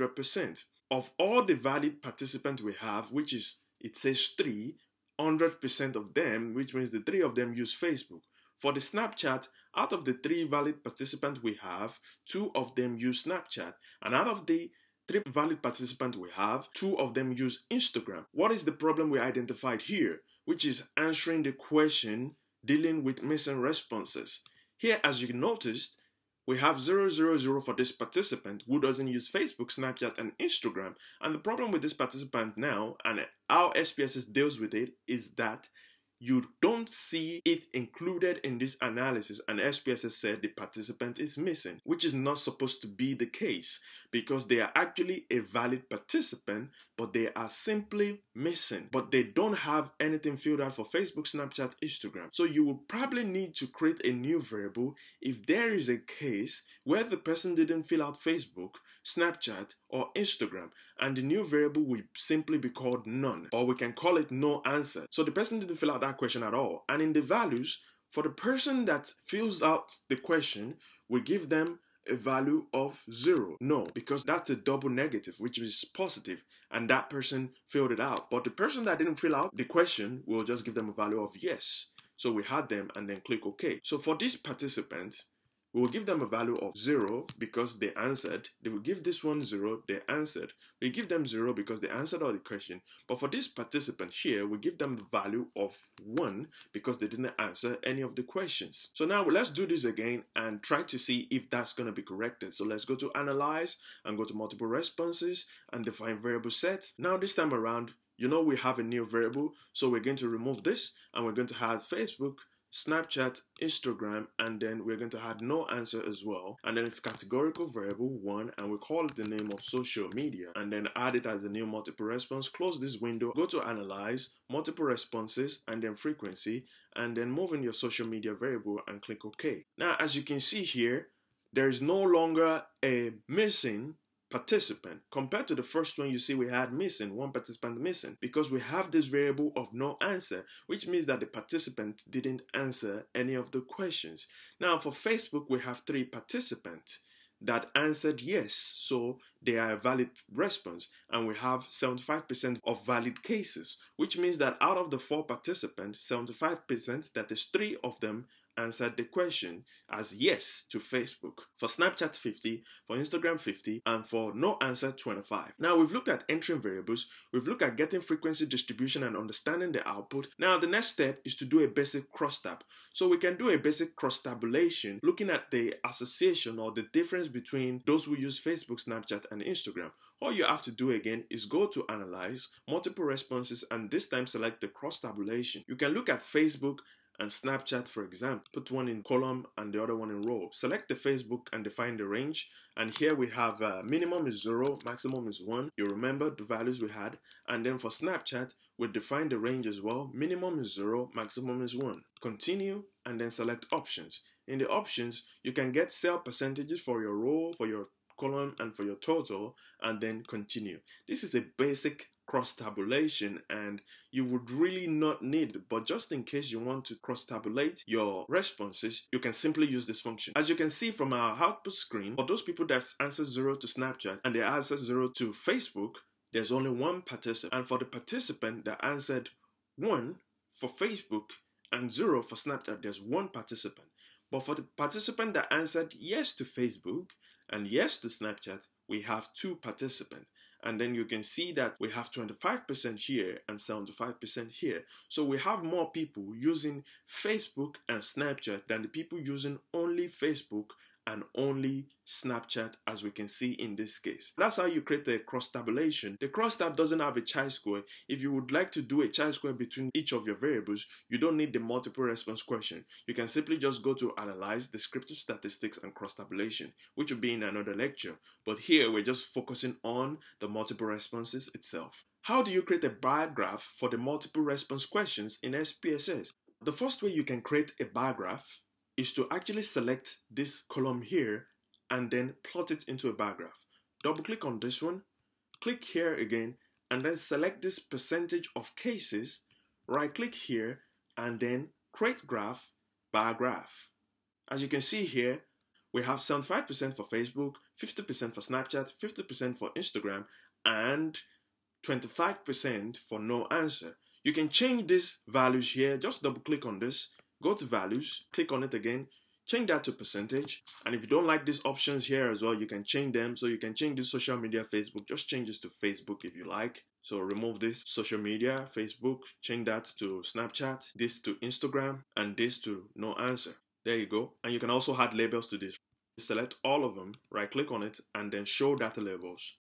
100%. Of all the valid participants we have, which is, it says three, 100% of them, which means the three of them use Facebook. For the Snapchat, out of the three valid participants we have, two of them use Snapchat. And out of the three valid participants we have, two of them use Instagram. What is the problem we identified here? Which is answering the question dealing with missing responses. Here, as you noticed, we have 000 for this participant who doesn't use Facebook, Snapchat, and Instagram. And the problem with this participant now, and how SPSS deals with it, is that you don't see it included in this analysis and SPSS said the participant is missing, which is not supposed to be the case because they are actually a valid participant, but they are simply missing. But they don't have anything filled out for Facebook, Snapchat, Instagram. So you will probably need to create a new variable if there is a case where the person didn't fill out Facebook, Snapchat, or Instagram, and the new variable will simply be called none, or we can call it no answer. So the person didn't fill out that question at all. And in the values, for the person that fills out the question, we give them a value of zero. No, because that's a double negative, which is positive, and that person filled it out. But the person that didn't fill out the question, we'll just give them a value of yes. So we had them and then click OK. So for this participant, we will give them a value of 0 because they answered. They will give this one 0, they answered. We give them 0 because they answered all the question. But for this participant here, we give them the value of 1 because they didn't answer any of the questions. So now let's do this again and try to see if that's going to be corrected. So let's go to Analyze and go to Multiple Responses and define variable set. Now this time around, you know we have a new variable, so we're going to remove this and we're going to add Facebook Snapchat, Instagram, and then we're going to add no answer as well. And then it's categorical variable one, and we call it the name of social media, and then add it as a new multiple response. Close this window, go to analyze, multiple responses, and then frequency, and then move in your social media variable and click OK. Now, as you can see here, there is no longer a missing participant. Compared to the first one, you see we had missing, one participant missing, because we have this variable of no answer, which means that the participant didn't answer any of the questions. Now for Facebook, we have three participants that answered yes, so they are a valid response, and we have 75% of valid cases, which means that out of the four participants, 75%, that is three of them, answered the question as yes to Facebook, for Snapchat 50, for Instagram 50, and for no answer 25. Now we've looked at entering variables, we've looked at getting frequency distribution and understanding the output. Now the next step is to do a basic cross tab. So we can do a basic cross tabulation looking at the association or the difference between those who use Facebook, Snapchat, and Instagram. All you have to do again is go to analyze, multiple responses, and this time select the cross tabulation. You can look at Facebook and Snapchat, for example. Put one in column and the other one in row. Select the Facebook and define the range. And here we have uh, minimum is 0, maximum is 1. You remember the values we had. And then for Snapchat, we define the range as well. Minimum is 0, maximum is 1. Continue and then select options. In the options, you can get cell percentages for your row, for your column, and for your total, and then continue. This is a basic cross tabulation and you would really not need but just in case you want to cross tabulate your responses you can simply use this function. As you can see from our output screen for those people that answer 0 to snapchat and they answer 0 to facebook there's only one participant. And for the participant that answered 1 for facebook and 0 for snapchat there's one participant. But for the participant that answered yes to facebook and yes to snapchat we have two participants and then you can see that we have 25% here and 75% here. So we have more people using Facebook and Snapchat than the people using only Facebook and only Snapchat as we can see in this case. That's how you create a cross tabulation. The cross tab doesn't have a chi-square. If you would like to do a chi-square between each of your variables, you don't need the multiple response question. You can simply just go to analyze descriptive statistics and cross tabulation, which will be in another lecture. But here we're just focusing on the multiple responses itself. How do you create a bar graph for the multiple response questions in SPSS? The first way you can create a bar graph is to actually select this column here and then plot it into a bar graph. Double click on this one, click here again, and then select this percentage of cases, right click here, and then create graph, bar graph. As you can see here, we have 75% for Facebook, 50% for Snapchat, 50% for Instagram, and 25% for no answer. You can change these values here. Just double click on this, go to values, click on it again, change that to percentage. And if you don't like these options here as well, you can change them. So you can change this social media Facebook, just change this to Facebook if you like. So remove this social media, Facebook, change that to Snapchat, this to Instagram, and this to no answer. There you go. And you can also add labels to this. Select all of them, right click on it, and then show data labels.